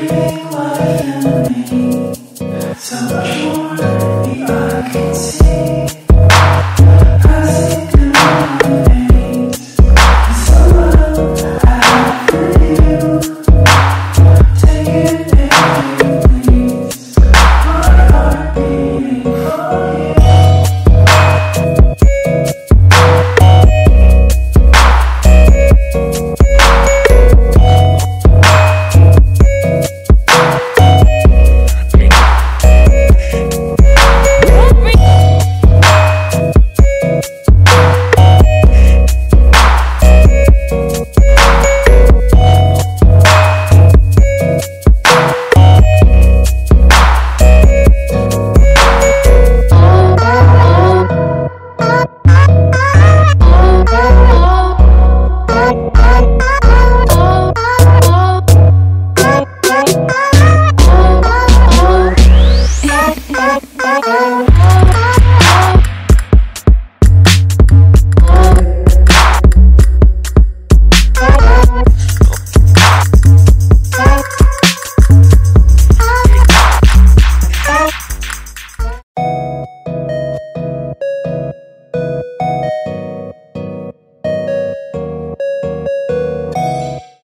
Requiring me I can see.